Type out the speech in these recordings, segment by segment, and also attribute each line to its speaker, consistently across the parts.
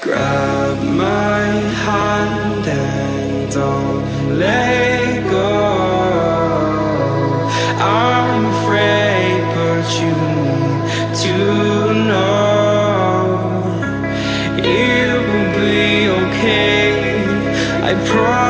Speaker 1: Grab my hand and don't let go. I'm afraid, but you need to know it will be okay. I promise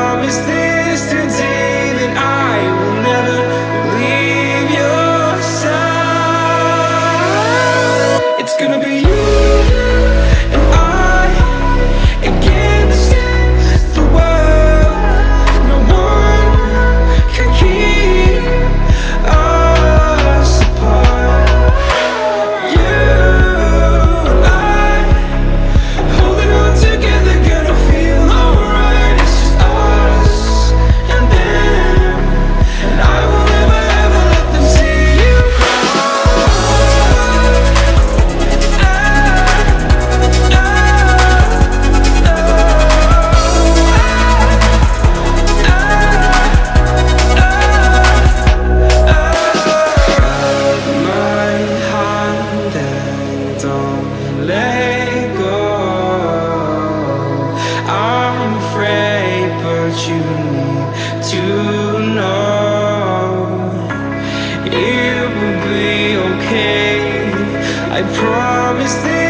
Speaker 1: you need to know it will be okay. I promise.